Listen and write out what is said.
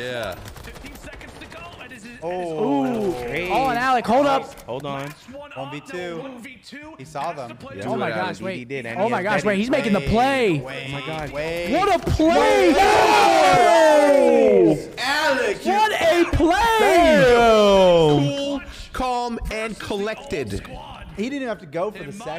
Yeah. 15 seconds to go. And is, Oh, Oh, and Alec, hold up. Hold on. One v two. v2 He saw them. Yeah. Oh my gosh, wait. He did, and Oh my gosh, wait, he's making the play. Wait, Oh my gosh. What a play! Alec, What a play! cool, calm, and collected. He didn't have to go for the second.